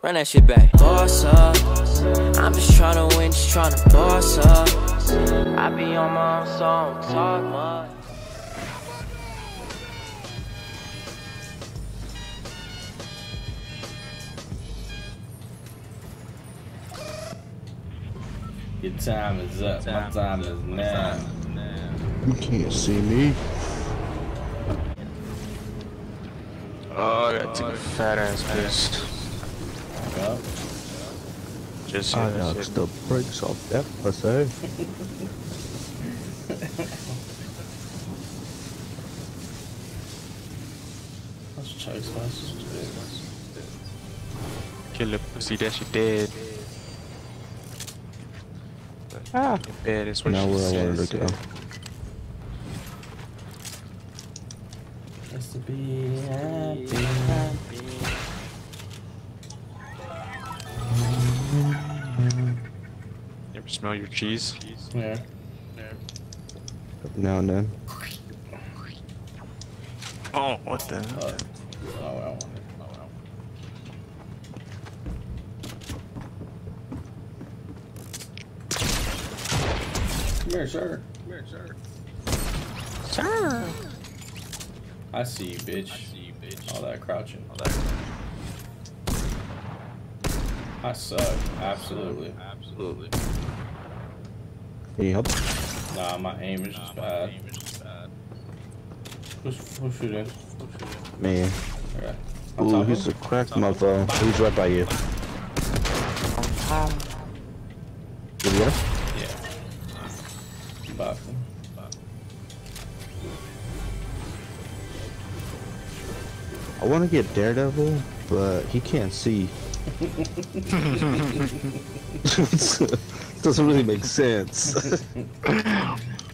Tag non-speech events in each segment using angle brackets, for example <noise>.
Run that shit back. Boss up. I'm just tryna win, just tryna boss up. I be on my own song, talk much. Your time is up. My time is now. You can't see me. Oh, I gotta take a fat ass piss. Go. Just I yeah, knocked the brakes off that pussy. Let's chug spices. Kill the pussy that she dead. Ah, in bed is what Now where I says. wanted to go. Just to be happy. You smell your cheese? Yeah. Now and then. Oh, what the? Oh, oh, I. Oh, well. Come here, sir. Come here, sir. Sir. I see you, bitch. I see you, bitch. All that crouching. All that. I suck. Absolutely. Absolutely. Can you help? Nah, my aim is just bad. Who's, who's shooting? Man. Okay. Ooh, he's of a crack motherfucker. He's right by you. Did you get him? Yeah. Boxing. I want to get Daredevil, but he can't see. <laughs> <laughs> <laughs> <laughs> Doesn't really make sense. <laughs>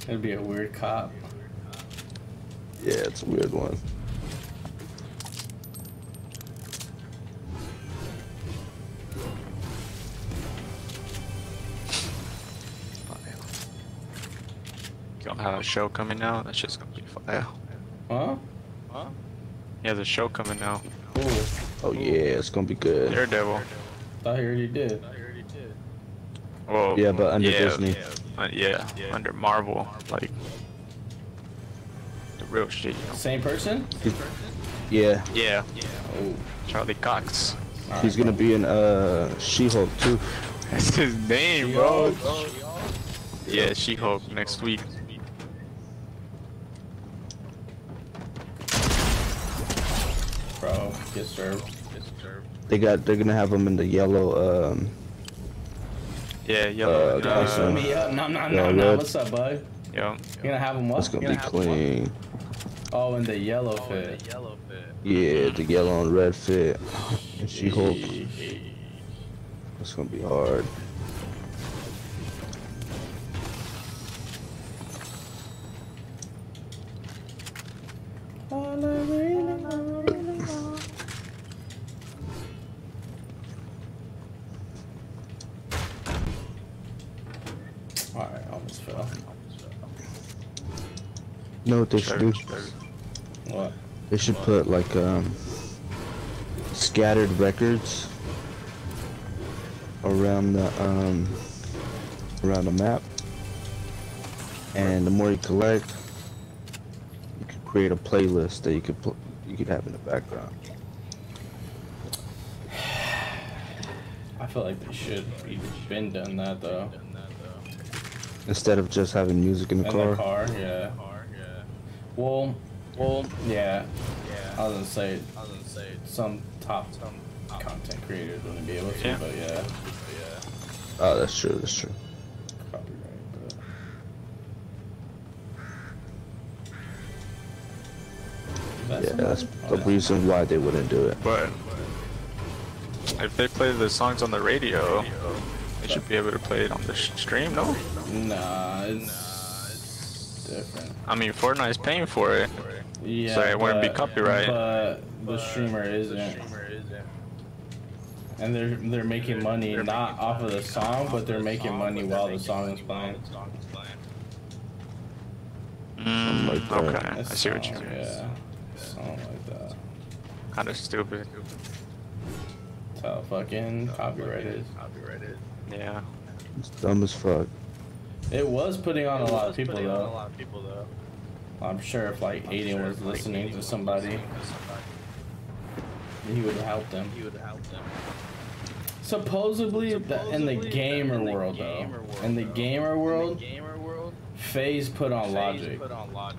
It'd be a weird cop. yeah, it's a weird one. You don't have a show coming out? That's just gonna be fire. Huh? Huh? He has a show coming out. Ooh. Oh yeah, it's gonna be good. Daredevil. Thought he already did. Whoa. Yeah, but under yeah, Disney. uh, yeah, under Marvel, like the real shit. You know? Same person? Yeah, Yeah, Oh. Charlie Cox. he's gonna be in uh She-Hulk too. That's his name, bro. Yeah, She-Hulk next week. Bro, get served. Get served. They got they're gonna have him in the yellow um Yeah, yellow. Uh, and, okay, uh, so- me up. No, no, no, no. What's up, bud? yeah. You're gonna have him what? it's gonna You be have him what? clean. Oh, in the yellow fit. Yeah, the yellow and red fit. And She-Hulk. Sheesh. It's gonna be hard. Alright, almost fell. You know what they should do? What? They should put like um scattered records around the um around the map. And the more you collect, you could create a playlist that you could put you could have in the background. <sighs> I feel like they should be been done that though. Instead of just having music in the In car. the car, yeah. Well, well, yeah. I was gonna say, I was gonna say some top some content creators wouldn't be able to, Yeah. but yeah. Yeah. Oh, that's true. That's true. Copyright, but. Yeah, that's the reason why they wouldn't do it. But if they play the songs on the radio, they should be able to play it on the stream, no? Nah, it's different. I mean, Fortnite is paying for it. Yeah, So it wouldn't be copyright. But the streamer isn't. And they're they're making money not off of the song, but they're making money while the song is playing. Mm, like that. okay, I see what you mean. Yeah, something like that. Kind of stupid. how fucking copyrighted. Copyrighted. Yeah. It's dumb as fuck. It was putting on a lot of people Putting on A though. lot of people though. I'm sure if like Aiden was listening to somebody, he would help them. He would help them. Supposedly, the, in the gamer world though, in the gamer world, Gamer world. FaZe put on Logic. Put on Logic.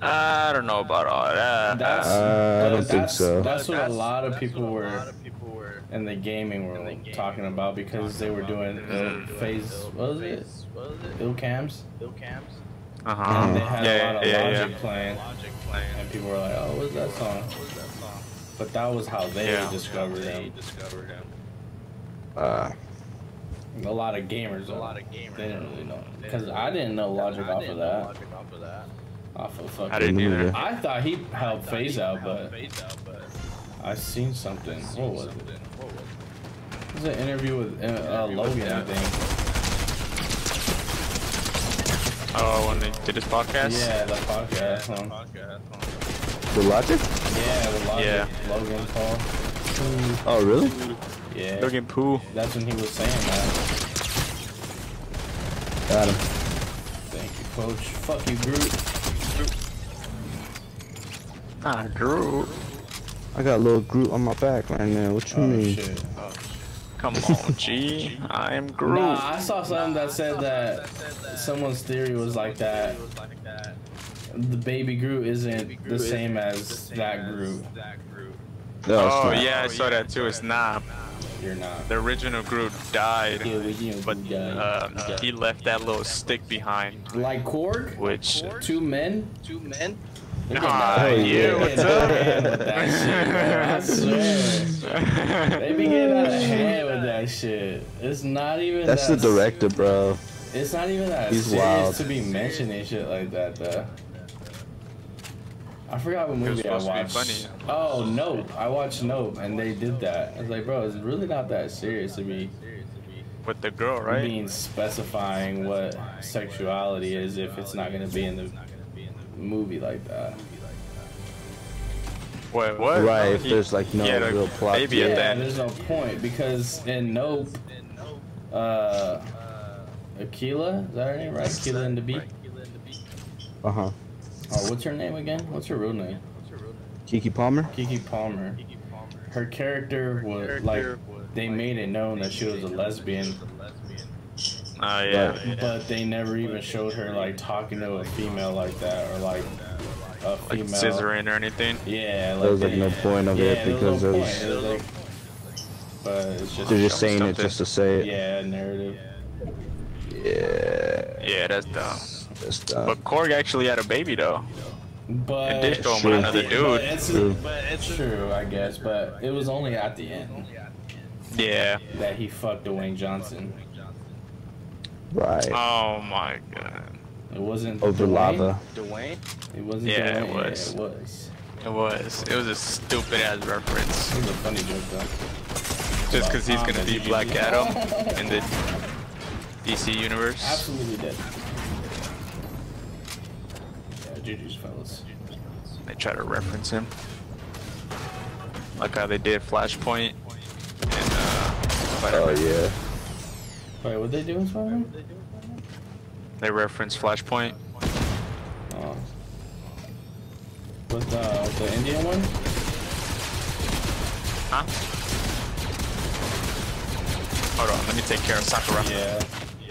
I don't know about all that. That's, Uh, I don't think so. That's what a lot of people what a were lot of people were in the gaming world gaming talking world about because they were doing uh, FaZe. What was it? What was it? Ill cams. Bill cams. Uh Uh-huh. And they had yeah, a lot of yeah, Logic yeah. playing, Logic playing. and people were like, "Oh, what's that song?" What was that song? But that was how they Yeah. discovered They him. discovered him. Uh, A lot of gamers. A lot of gamers. They didn't really know because I didn't know Logic I off didn't of know that. Logic off of that. Off of fucking. I didn't either. either. I thought he helped FaZe out, but FaZe out, but I seen something. What was it? something. What was it? It was an interview with uh, uh, Logan, I think. Oh, when they did his podcast. Yeah, the podcast. Um, Podcast. the logic? yeah, with Logic, Yeah. Logan Paul. Oh, really? Yeah, Logan Poo. that's when he was saying that. Got him. Thank you, Coach. Fuck you, Groot. Ah, Drew. I got a little Groot on my back right now. What you Oh mean? shit. Come on, G. I am Groot. Nah, I saw something that said that someone's theory was like that the baby Groot isn't the same as that Groot. No, oh not. yeah, I saw that too. It's not. You're not. The original Groot died, Yeah, we- you know, but we got- uh, he left that little stick behind, Like Korg? which. Two men? Two men. Look Ah, at that. yeah, what's up? that with that shit, bro. I swear. They be getting out of hand with that shit. It's not even That's the director, bro. It's not even that He's serious wild. to be mentioning shit like that, though. I forgot what was movie I supposed to be watched. funny. Oh, Nope. I watched Nope, and they did that. I was like, bro, it's really not that serious to be With the girl, right? being specifying what sexuality is if it's not gonna be in the movie like that. What? What? Right, if there's, like, no yeah, real plot Baby to at. Yeah, that. there's no point because in Nope, uh, Akeelah, is that her name right? Akeelah and the Bee. Uh huh. Oh, what's her name again? What's her real name? Keke Palmer? Keke Palmer. Her character was like they made it known that she was a lesbian, Oh yeah. Right. but they never even showed her like talking to a female like that or like a Like scissoring or anything. Yeah, like There was like no point of yeah, it because no it was. It was like, but it's just They're just saying it just to say it. yeah, narrative. Yeah. Yeah, that's dumb. That's dumb. But Korg actually had a baby though. But And did show him True. with another But dude. it's, True. but it's true, I guess. But it was only at the end Yeah. that he fucked Dwayne Johnson. Right. Oh my god. It wasn't Over Dwayne. lava. Dwayne? It wasn't. Yeah, it was. Yeah, it was. It was. It was a stupid ass reference. It was a funny joke though. Just because he's gonna be Black Adam <laughs> in the DC universe. Absolutely dead. Yeah, Juju's fellas. They try to reference him. Like how they did Flashpoint and uh, Oh yeah. Wait, what they do in Spider-Man? They reference Flashpoint. Oh. With uh, the Indian one? Huh? Hold on, let me take care of Sakura. Yeah.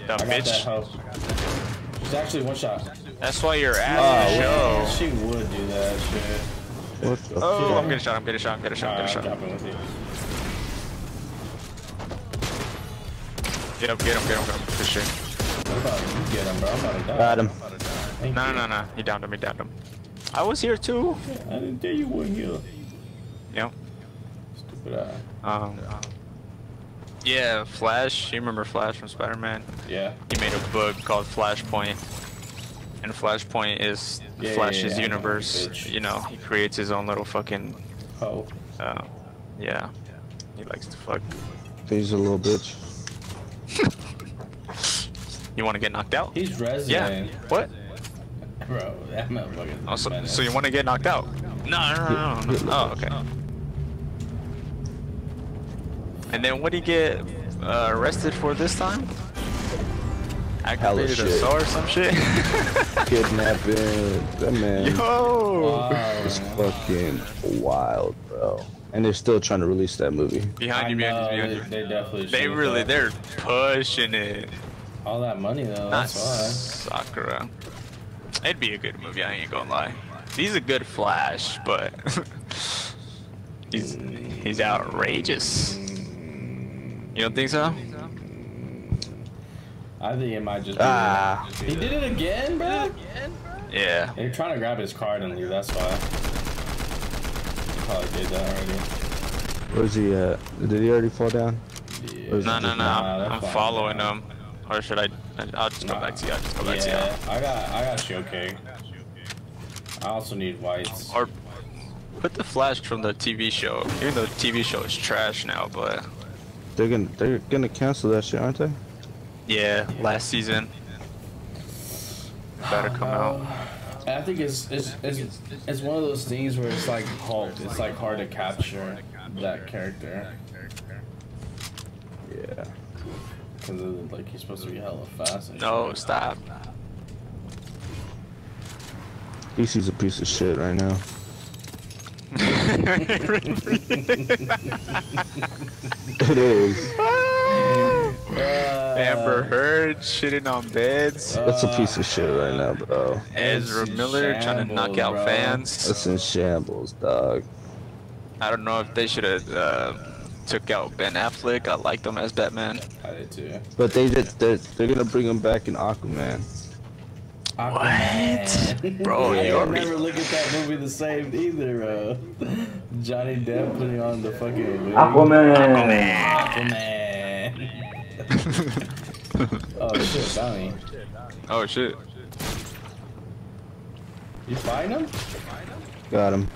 The I that bitch. hoe. She's actually one shot. That's why you're at Oh, the Yeah, show. she would do that shit. What the Oh, fuck? I'm getting shot, I'm getting shot, I'm getting shot, I'm Alright, getting I'm shot. Get up, get him, get him, get him. Good shit. What about you get him, bro? I'm about to die. Got him. Thank No, you. no, no. He downed him, he downed him. I was here too. I didn't tell you weren't here. Yep. Stupid eye. Um, yeah, Flash. You remember Flash from Spider-Man? Yeah. He made a book called Flashpoint. And Flashpoint is Yeah, yeah, Flash's yeah, I know, universe. bitch. You know, he creates his own little fucking. Oh. Uh, yeah. He likes to fuck. He's a little bitch. You want to get knocked out? He's resident. Yeah. What? Bro, that motherfucker's Oh, so, so you want to get knocked out? No, no, no, no. no. Oh, okay. And then what did he get uh, arrested for this time? Aggravated shit. assault or some shit? <laughs> Kidnapping. That man Yo! is fucking wild, bro. And they're still trying to release that movie. Behind you, behind you, behind they, you. they definitely. They really, they're pushing it. All that money though. Not That's why. Sakura. It'd be a good movie, I ain't gonna lie. He's a good Flash, but <laughs> he's he's outrageous. You don't think so? I think it might just. Be Ah. He did it again, bro. Yeah. They're trying to grab his card and leave. That's why. He probably did that already. Where's he at? Did he already fall down? Yeah. Or is No, no, no. just- Nah, I'm following bro. him. Or should I? I'll just go Nah. back to you. I'll just go back to Yeah, I got, I got Shioke. I also need whites. you. Or put the Flash from the TV show. Even though the TV show is trash now, but They're gonna they're gonna cancel that shit, aren't they? yeah, last season. Better come out. Uh, I think it's, it's it's it's one of those things where it's like Hulk. It's like hard to capture that character Yeah. Because like he's supposed to be hella fast. No, shit. stop. DC's a piece of shit right now. <laughs> It is. Uh, Amber Heard shitting on beds. That's a piece of shit right now, bro. Ezra it's Miller trying to knock out bro. fans. That's in shambles, dog. I don't know if they should have uh, took out Ben Affleck. I liked him as Batman. I did too. But they just they're, they're gonna bring him back in Aquaman. Aquaman. Bro, <laughs> I you can already- never look at that movie the same either, bro. Johnny Depp putting on the fucking wig. Aquaman. <laughs> oh shit, Donnie. Oh shit. You find him? Got him.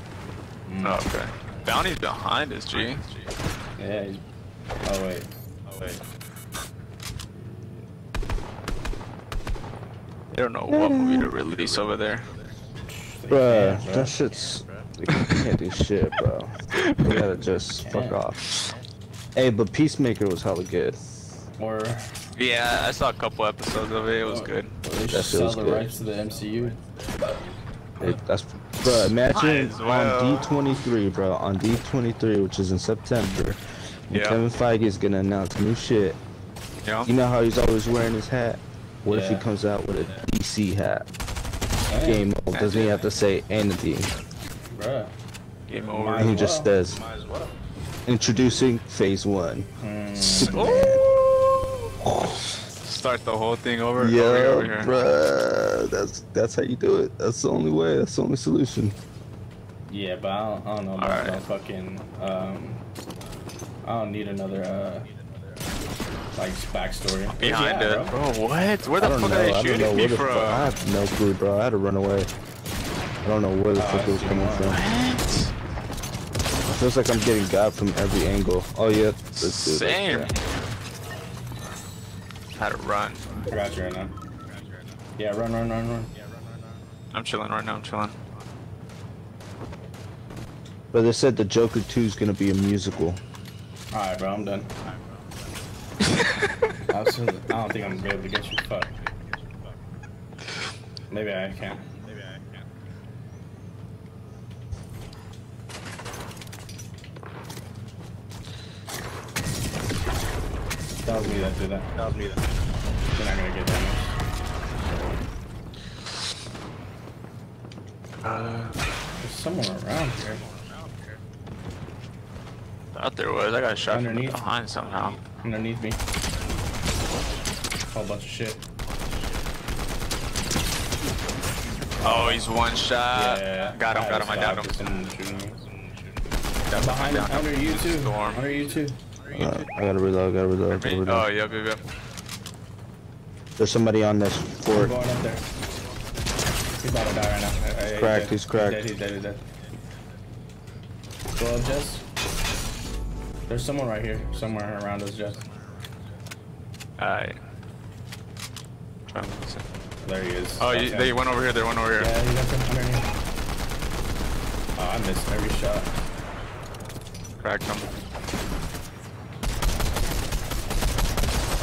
Oh, okay. Bounty's behind us, G. Yeah. He's... Oh wait. Oh wait. They don't know what movie to release over there. They Bruh, can't, bro. that shit's. They can't do shit, bro. They gotta just <laughs> fuck Can't. off. Hey, but Peacemaker was hella good. Or Yeah, I saw a couple episodes of it. It was or good. they should That sell feels the good. rights to the MCU. It, that's, bro. Imagine well. on D23, bro. On D23, which is in September, when Yeah. Kevin Feige is gonna announce new shit. Yeah. You know how he's always wearing his hat? What if he comes out with a DC hat? Damn, Game mode doesn't even have to say anything. Bruh. Game over. And he as just well. says, well. introducing Phase One. Hmm. Start the whole thing over. Yeah, over here, over here. bruh. That's that's how you do it. That's the only way. That's the only solution. Yeah, but I don't, I don't know about Alright. no fucking. Um, I don't need another uh, like backstory. Where's he Behind at, it. bro? Bro, what? Where the I don't fuck know. are I they don't know shooting me the from? I have no clue, bro. I had to run away. I don't know where the Oh, fuck I it was coming one. from. What? It feels like I'm getting got from every angle. Oh yeah, let's do it. Same. Had to run. I got you right now. Yeah, run, run, run, run. run I'm chilling right now. I'm chilling. But they said the Joker 2 is gonna be a musical. All right, bro, I'm done. <laughs> Absolutely. I don't think I'm gonna be able to get you. Fuck. Maybe I can. Maybe I can. That was me that did that. That was me that. You're not gonna get damaged. Uh, There's someone around here. thought there was. I got shot from Underneath. behind somehow. Underneath me. Whole bunch of shit. Oh, he's one shot. yeah. Got him. Got him. I got him. and shooting me. Downed him, Behind, downed him. under you too. Storm. Under you too. I gotta reload. Gotta reload. Gotta reload. Oh, yep, yep, yep. There's somebody on this I'm fort. going up there. He's about to die right now. Uh, cracked, dead. he's cracked. He's dead, he's dead, he's dead. Go up, Jess. There's someone right here. Somewhere around us, Jess. Alright. Trying to listen. There he is. Oh, you, they went over here. They went over here. Yeah, he's up there underneath. Oh, I missed every shot. Cracked him.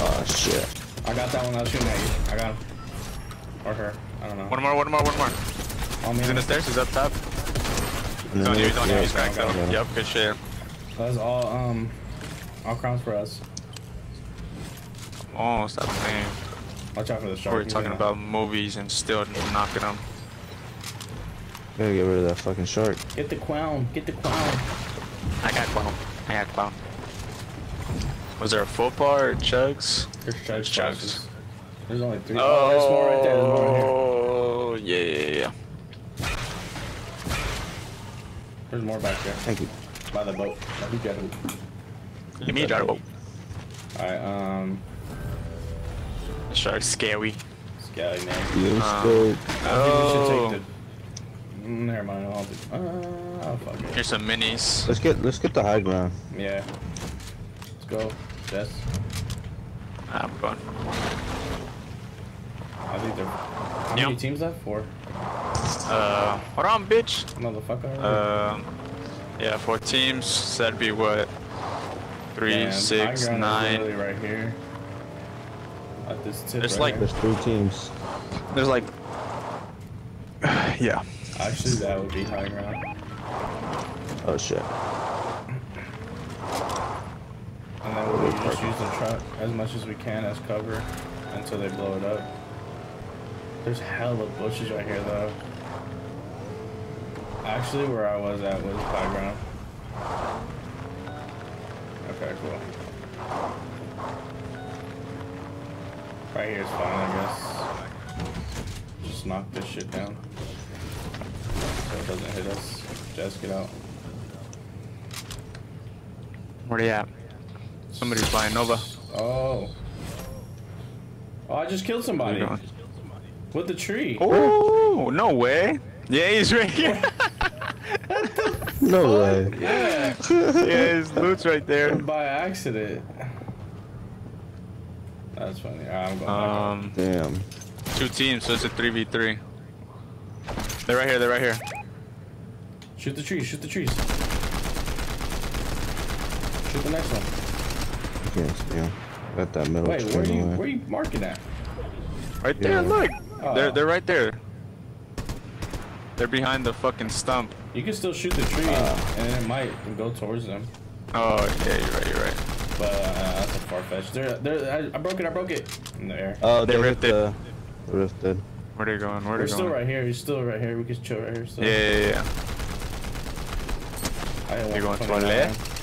Oh shit. I got that one that was shooting at you. I got him. Or her. I don't know. One more, one more, one more. On me. He's in the stairs, he's up top. And He's on you, he's on you, he's cracked though. Yep, good shit. That's all, um, all crowns for us. Oh, stop playing. Watch out for the shark. We're talking gonna- about movies and still knocking them. Gotta get rid of that fucking shark. Get the clown. Get the clown. I got clown. I got clown. Was there a full bar or chugs? There's chugs. chugs. There's only three. Oh, there's more right there. There's more right here. Oh, yeah, yeah, yeah. There's more back there. Thank you. By the boat. Let me get him. Give me a jar boat. Alright, um, Shark scary. Scally man. You Um, still I think we should Oh. take the. Mm, Never mind. I'll do. Uh, oh, fuck it. Here's some minis. let's get let's get the high ground. Yeah. Let's go. Jess. I'm going. I think they're. How Yep. many teams left? Four. Uh, hold on, bitch. Motherfucker. Um, yeah, four teams. So that'd be what? Three, Damn, six, high is nine. Literally right here. At this tip There's right like- here. There's three teams. There's like, <sighs> yeah. Actually, that would be high ground. Oh shit. We'll just use the truck as much as we can as cover until they blow it up. There's hella bushes right here though. Actually, where I was at was high ground. Okay, cool. Right here is fine, I guess. Just knock this shit down. So it doesn't hit us. Just get out. Where are you at? Somebody's flying Nova. Oh. Oh, I just killed somebody. Where you going? With the tree. Oh, no way. Yeah, he's right here. <laughs> No way. Yeah. yeah, his loot's right there. By accident. That's funny. Alright, I'm going back. Um, Damn. two teams, so it's a 3v3. They're right here, they're right here. Shoot the trees. Shoot the trees. Shoot the next one. You can't see him. Got that middle Wait, tree where are you? Where are you marking at? Right there, Yeah. look. Oh. They're, they're right there. They're behind the fucking stump. You can still shoot the tree, Ah. and it might go towards them. Oh, yeah, you're right, you're right. But uh, that's a far fetch. They're, they're, I, I broke it. I broke it. In the air. Oh, They they, ripped ripped it. the the rift did. Where they going? Where We're they still right here. He's still right here. We can chill right here. Still. Yeah, yeah, yeah. I hit You going to 129. our left?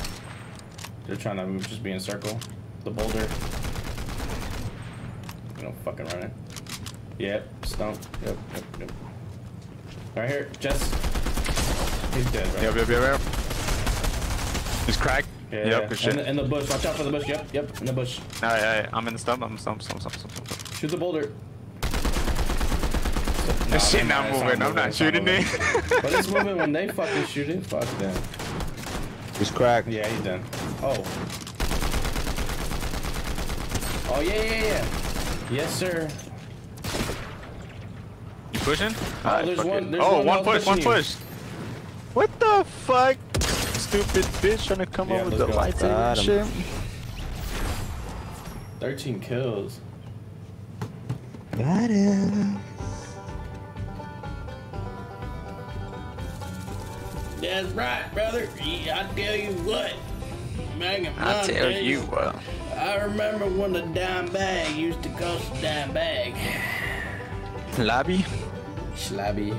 They're trying to just be in circle. The boulder. You know, fucking running. Yep, stump. Yep, yep, yep. Right here, Jess. He's dead, right? Yep, yep, yep, yep. He's cracked. Yeah, yep, yeah. good shit. In the, in the bush. Watch out for the bush. Yep, yep, in the bush. Alright, alright. I'm in the stump. I'm in the stump, stump, stump, stump, stump. stump. Shoot the boulder. <laughs> This shit Nah, not it's moving. I'm not it's shooting moving. it. But it's moving when they <laughs> fucking shoot it. Fuck them. He's cracked. Yeah, he's done. Oh. Oh, yeah, yeah, yeah. Yes, sir. You pushing? Oh, Alright, there's one- there's oh, one one push, one pushing you. push. What the fuck? Stupid bitch trying to come Yeah, over let's the go. lightsaber and shit. 13 kills. Got him. That's right, brother. I tell you what. In I tell days, you what. I remember when the dime bag used to cost a dime bag. <sighs> Lobby? Slabby.